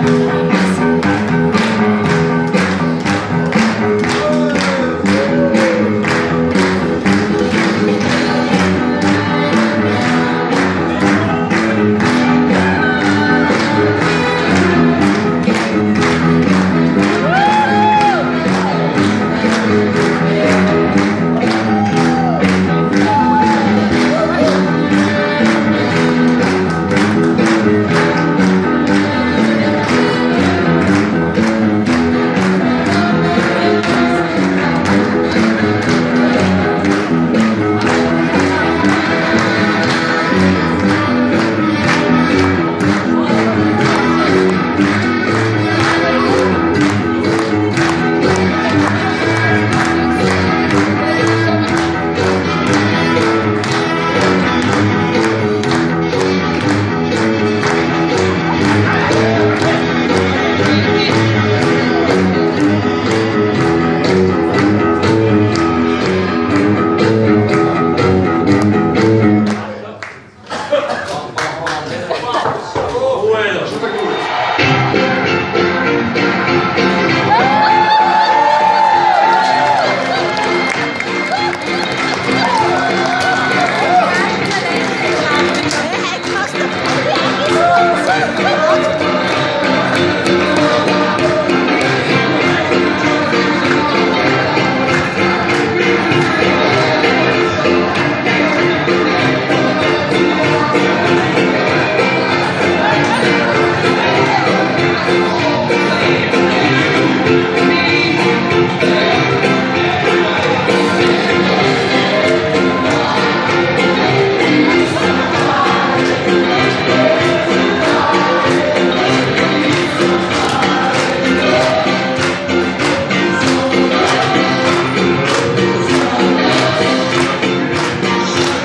Not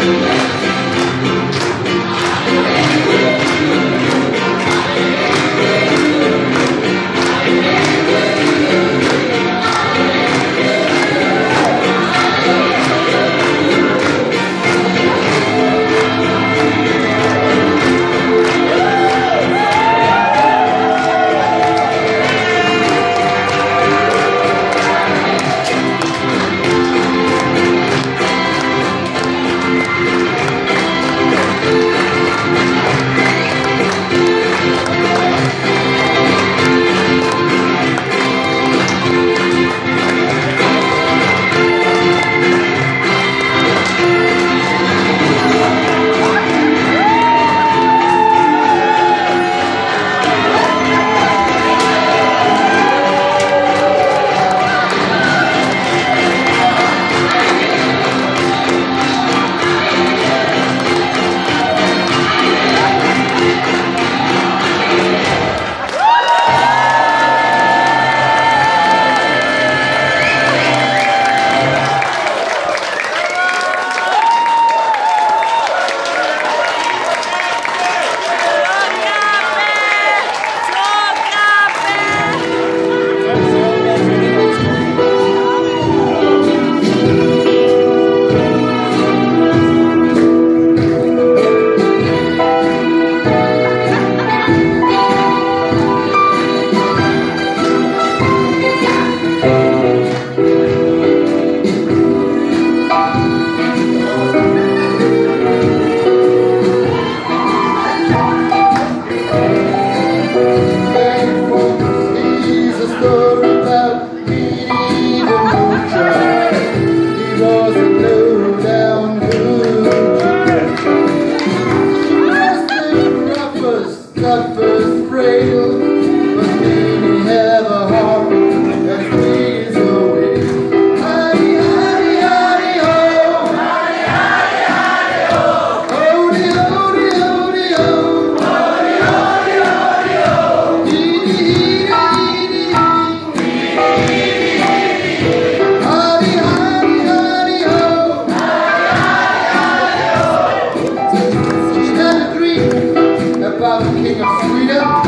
first frail about the King of Freedom.